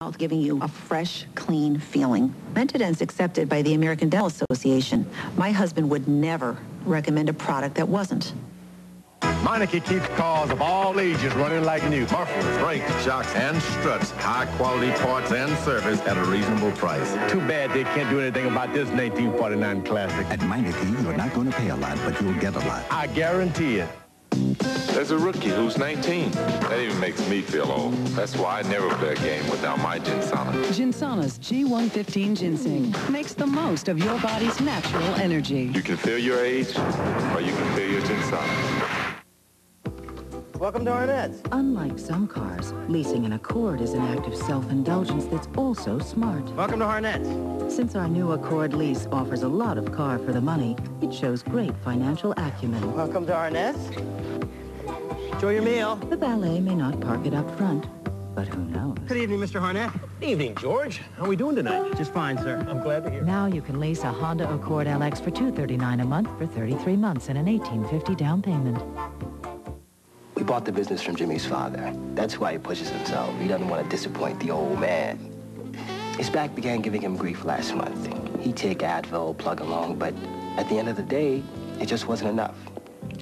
mouth, giving you a fresh, clean feeling. Mentadent's accepted by the American Dental Association. My husband would never recommend a product that wasn't. Meineke keeps cars of all ages running like new. Mufflers, brakes, shocks, and struts. High-quality parts and service at a reasonable price. Too bad they can't do anything about this 1949 classic. At Meineke, you're not going to pay a lot, but you'll get a lot. I guarantee it. There's a rookie who's 19. That even makes me feel old. That's why I never play a game without my Ginsana. Ginsana's G115 ginseng makes the most of your body's natural energy. You can feel your age, or you can feel your Ginsana. Welcome to Harnett's. Unlike some cars, leasing an Accord is an act of self-indulgence that's also smart. Welcome to Harnett's. Since our new Accord lease offers a lot of car for the money, it shows great financial acumen. Welcome to Harnett's. Enjoy your meal. The valet may not park it up front, but who knows? Good evening, Mr. Harnett. Good Evening, George. How are we doing tonight? Just fine, sir. I'm glad to hear. Now you can lease a Honda Accord LX for 239 a month for 33 months and an 1850 down payment. We bought the business from Jimmy's father. That's why he pushes himself. He doesn't want to disappoint the old man. His back began giving him grief last month. He'd take Advil, plug along, but at the end of the day, it just wasn't enough.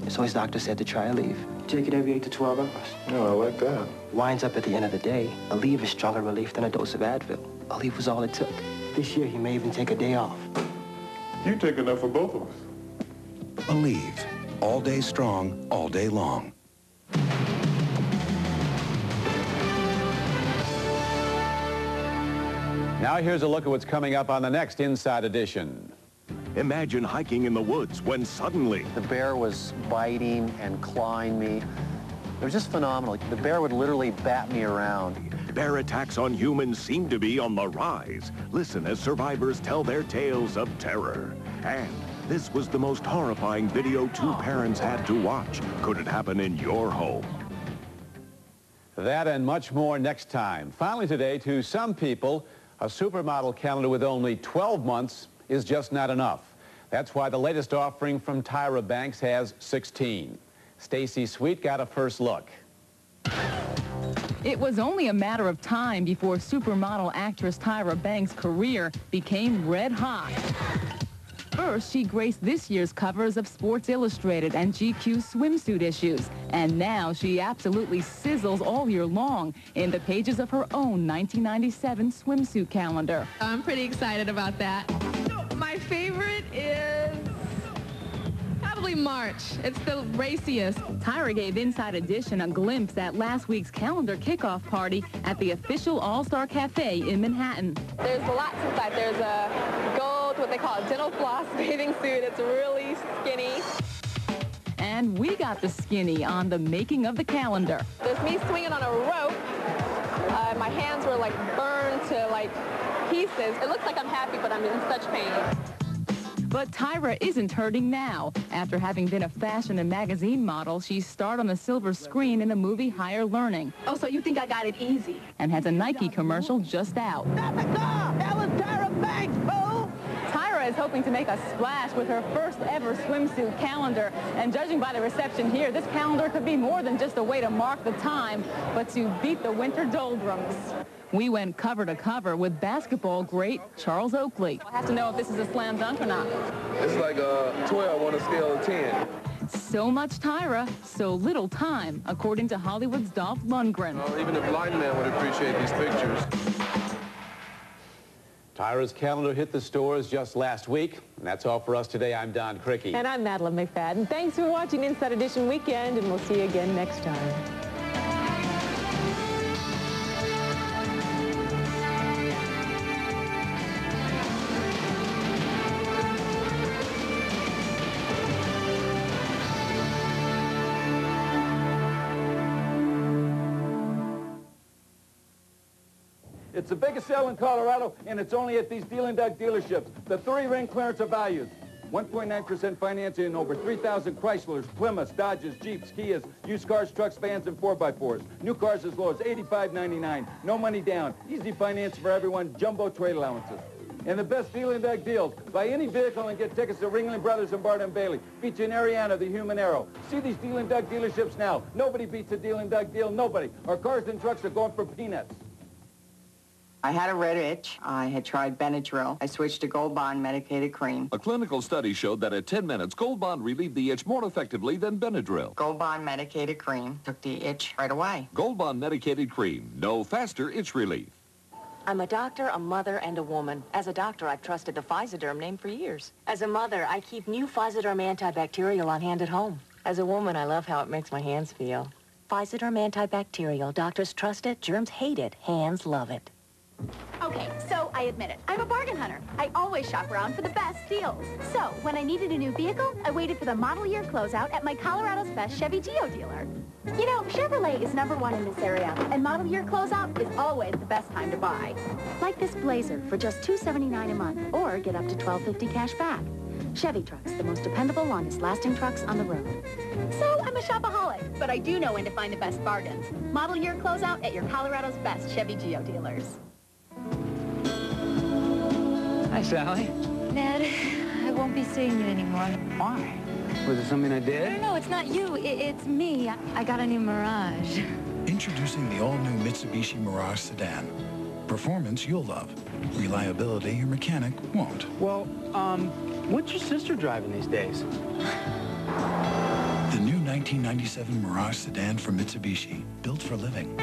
So his doctor said to try Aleve. Take it every 8 to 12 hours. No, I like that. Winds up at the end of the day, Aleve is stronger relief than a dose of Advil. Aleve was all it took. This year, he may even take a day off. You take enough for both of us. Aleve. All day strong, all day long. Now here's a look at what's coming up on the next Inside Edition. Imagine hiking in the woods when suddenly... The bear was biting and clawing me. It was just phenomenal. The bear would literally bat me around. Bear attacks on humans seem to be on the rise. Listen as survivors tell their tales of terror. And this was the most horrifying video two parents had to watch. Could it happen in your home? That and much more next time. Finally today, to some people, a supermodel calendar with only 12 months is just not enough. That's why the latest offering from Tyra Banks has 16. Stacy Sweet got a first look. It was only a matter of time before supermodel actress Tyra Banks' career became red hot. First, she graced this year's covers of Sports Illustrated and GQ swimsuit issues. And now she absolutely sizzles all year long in the pages of her own 1997 swimsuit calendar. I'm pretty excited about that. My favorite is probably March. It's the raciest. Tyra gave Inside Edition a glimpse at last week's calendar kickoff party at the official All-Star Cafe in Manhattan. There's lots inside. There's a gold, what they call a dental floss bathing suit. It's really skinny. And we got the skinny on the making of the calendar. There's me swinging on a rope. Uh, my hands were like burned to like pieces. It looks like I'm happy, but I'm in such pain. But Tyra isn't hurting now. After having been a fashion and magazine model, she starred on the silver screen in the movie Higher Learning. Oh, so you think I got it easy? And has a Nike commercial just out. Tyra Banks, fool! Tyra is hoping to make a splash with her first ever swimsuit calendar. And judging by the reception here, this calendar could be more than just a way to mark the time, but to beat the winter doldrums. We went cover to cover with basketball great Charles Oakley. I have to know if this is a slam dunk or not. It's like a 12 on a scale of 10. So much Tyra, so little time, according to Hollywood's Dolph Lundgren. Oh, even a blind man would appreciate these pictures. Tyra's calendar hit the stores just last week. And that's all for us today. I'm Don Criqui. And I'm Madeline McFadden. Thanks for watching Inside Edition Weekend, and we'll see you again next time. It's the biggest sale in Colorado, and it's only at these Dealin' Doug dealerships. The three-ring clearance of values. 1.9% financing in over 3,000 Chryslers, Plymouths, Dodges, Jeeps, Kias, used cars, trucks, vans, and 4x4s. New cars as low as $85.99. No money down. Easy finance for everyone. Jumbo trade allowances. And the best Dealin' Doug deals. Buy any vehicle and get tickets to Ringling Brothers and Barnum and Bailey. Featuring Ariana, the human arrow. See these Dealin' Doug dealerships now. Nobody beats a Dealin' Doug deal. Nobody. Our cars and trucks are going for peanuts. I had a red itch. I had tried Benadryl. I switched to Gold Bond medicated cream. A clinical study showed that at 10 minutes, Gold Bond relieved the itch more effectively than Benadryl. Gold Bond medicated cream took the itch right away. Gold Bond medicated cream. No faster itch relief. I'm a doctor, a mother, and a woman. As a doctor, I've trusted the pHisoderm name for years. As a mother, I keep new pHisoderm antibacterial on hand at home. As a woman, I love how it makes my hands feel. pHisoderm antibacterial. Doctors trust it, germs hate it, hands love it. Okay, so I admit it. I'm a bargain hunter. I always shop around for the best deals. So, when I needed a new vehicle, I waited for the model year closeout at my Colorado's best Chevy Geo dealer. You know, Chevrolet is number one in this area, and model year closeout is always the best time to buy. Like this Blazer for just 279 a month, or get up to 1250 cash back. Chevy trucks, the most dependable, longest-lasting trucks on the road. So I'm a shopaholic, but I do know when to find the best bargains. Model year closeout at your Colorado's best Chevy Geo dealers. Hi, Sally. Ned, I won't be seeing you anymore. Why? Was it something I did? No, did? no, it's not you. I it's me. I, I got a new Mirage. Introducing the all-new Mitsubishi Mirage sedan. Performance you'll love. Reliability your mechanic won't. Well, um, what's your sister driving these days? The new 1997 Mirage sedan from Mitsubishi. Built for living.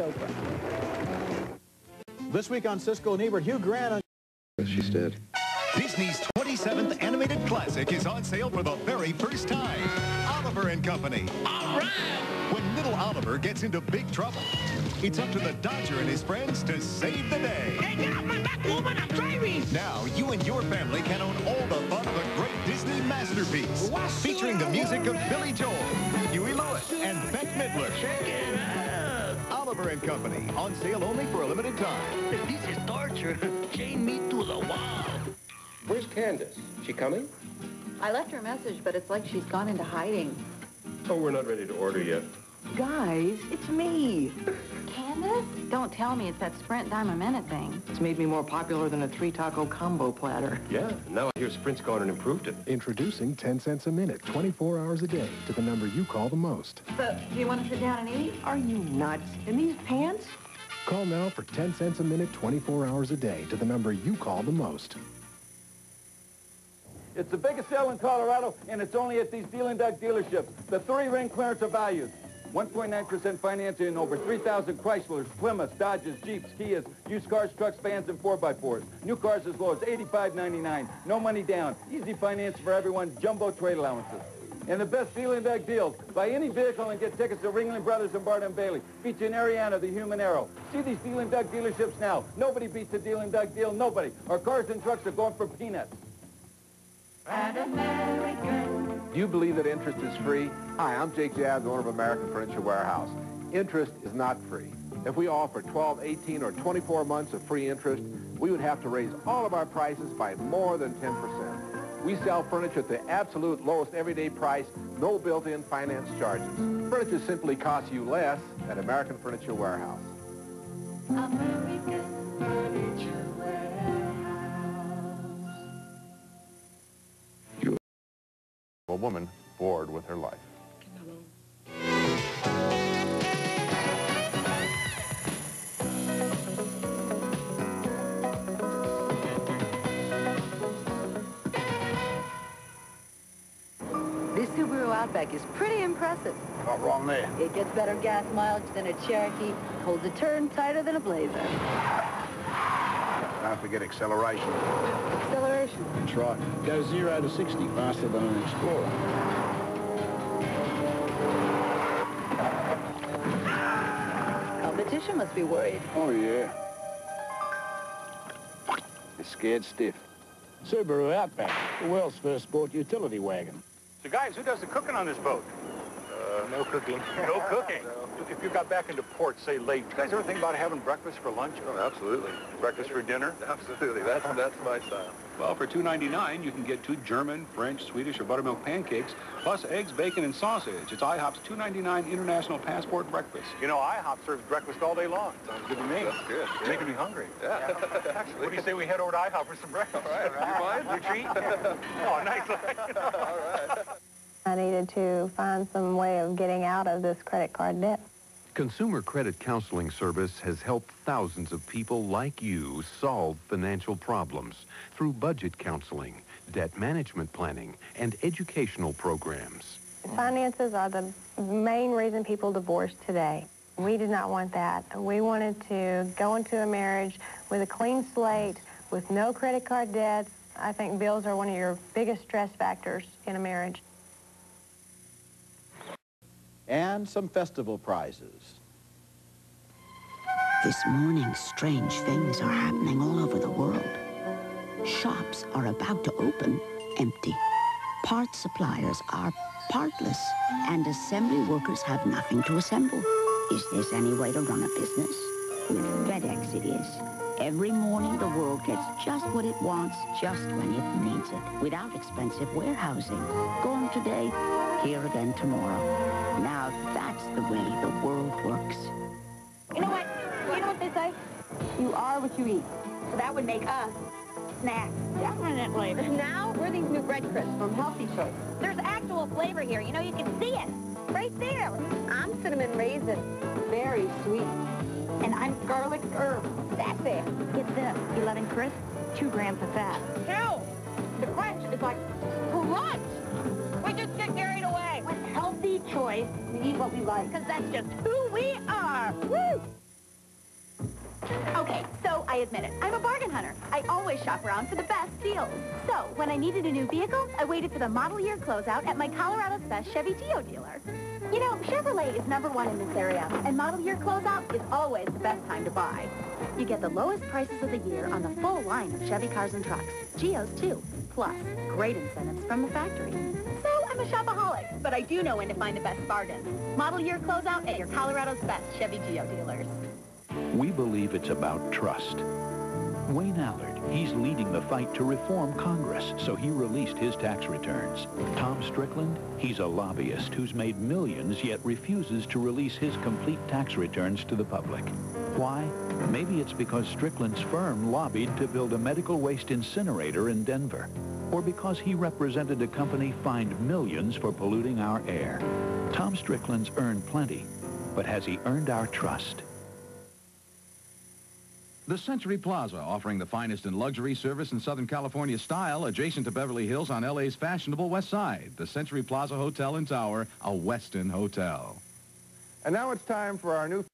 Oprah. This week on Siskel and Ebert, Hugh Grant on... She's dead. Disney's 27th animated classic is on sale for the very first time. Oliver and Company. All right! When little Oliver gets into big trouble, it's up to the Dodger and his friends to save the day. Hey, now, my back woman, I'm driving! Now, you and your family can own all the fun of a great Disney masterpiece. Featuring the music of Billy Joel, Huey Lewis, and Bette Midler. Check it out! Oliver and Company, on sale only for a limited time. This is torture. Chain me to the wall. Where's Candace? She coming? I left her a message, but it's like she's gone into hiding. Oh, we're not ready to order yet. Guys, it's me. Candace? Don't tell me it's that Sprint dime a minute thing. It's made me more popular than a three taco combo platter. Yeah, now I hear Sprint's gone and improved it. Introducing 10 cents a minute, 24 hours a day, to the number you call the most. So, do you want to sit down and eat? Are you nuts? In these pants? Call now for 10 cents a minute, 24 hours a day, to the number you call the most. It's the biggest sale in Colorado, and it's only at these Deal Dealin' Doug dealerships. The three-ring clearance of values. 1.9% financing in over 3,000 Chryslers, Plymouths, Dodges, Jeeps, Kias, used cars, trucks, vans, and 4x4s. New cars as low as $85.99. No money down. Easy finance for everyone. Jumbo trade allowances. And the best Dealin' Doug deals. Buy any vehicle and get tickets to Ringling Brothers and and Bailey. Featuring Ariana, the human arrow. See these Dealin' Doug dealerships now. Nobody beats a Dealin' Doug deal. Nobody. Our cars and trucks are going for peanuts. Do you believe that interest is free? Hi, I'm Jake Jabs, owner of American Furniture Warehouse. Interest is not free. If we offer 12, 18, or 24 months of free interest, we would have to raise all of our prices by more than 10%. We sell furniture at the absolute lowest everyday price, no built-in finance charges. Furniture simply costs you less at American Furniture Warehouse. American Furniture woman bored with her life. This Subaru Outback is pretty impressive. Not wrong there. It gets better gas mileage than a Cherokee, holds a turn tighter than a Blazer. Don't forget acceleration. Acceleration. That's right. Goes 0 to 60 faster than an Explorer. Competition must be worried. Oh, yeah. They're scared stiff. Subaru Outback, the world's first sport utility wagon. So guys, who does the cooking on this boat? Uh, no cooking. No cooking. If you got back into port, say late, you guys ever think about having breakfast for lunch? Oh, absolutely. Breakfast for dinner? Absolutely. That's, that's my style. Well, for $2.99, you can get two German, French, Swedish, or buttermilk pancakes, plus eggs, bacon, and sausage. It's IHOP's $2.99 International Passport Breakfast. You know, IHOP serves breakfast all day long. Sounds good to me. That's good. You're making me hungry. Yeah. What do you say we head over to IHOP for some breakfast? All right. You mind? You treat? oh, nice. All right. I needed to find some way of getting out of this credit card debt. Consumer Credit Counseling Service has helped thousands of people like you solve financial problems through budget counseling, debt management planning, and educational programs. Finances are the main reason people divorce today. We did not want that. We wanted to go into a marriage with a clean slate, with no credit card debts. I think bills are one of your biggest stress factors in a marriage. And some festival prizes. This morning, strange things are happening all over the world. Shops are about to open empty. Part suppliers are partless, and assembly workers have nothing to assemble. Is this any way to run a business? With FedEx it is. Every morning the world gets just what it wants, just when it needs it, without expensive warehousing. Gone today, here again tomorrow. Now that's the way the world works. You know what? You know what they say? You are what you eat. So that would make us snacks. Definitely. Now, we're these new bread crisps from Healthy Choice. There's actual flavor here. You know, you can see it. Right there. I'm cinnamon raisin. Very sweet. And I'm garlic herb. That's it. Get this. 11 crisp, 2 grams of fat. Hell! The crunch is like Choice, we eat what we like. Because that's just who we are. Woo! Okay, so I admit it. I'm a bargain hunter. I always shop around for the best deals. So, when I needed a new vehicle, I waited for the model year closeout at my Colorado's best Chevy Geo dealer. You know, Chevrolet is number one in this area, and model year closeout is always the best time to buy. You get the lowest prices of the year on the full line of Chevy cars and trucks. Geos, too. Plus, great incentives from the factory. Shopaholic, but I do know when to find the best bargains. Model year closeout at your Colorado's best Chevy Geo dealers. We believe it's about trust. Wayne Allard, he's leading the fight to reform Congress, so he released his tax returns. Tom Strickland, he's a lobbyist who's made millions yet refuses to release his complete tax returns to the public. Why? Maybe it's because Strickland's firm lobbied to build a medical waste incinerator in Denver. Or because he represented a company fined millions for polluting our air. Tom Strickland's earned plenty, but has he earned our trust? The Century Plaza, offering the finest in luxury service in Southern California style, adjacent to Beverly Hills on LA's fashionable west side. The Century Plaza Hotel and Tower, a Westin hotel. And now it's time for our new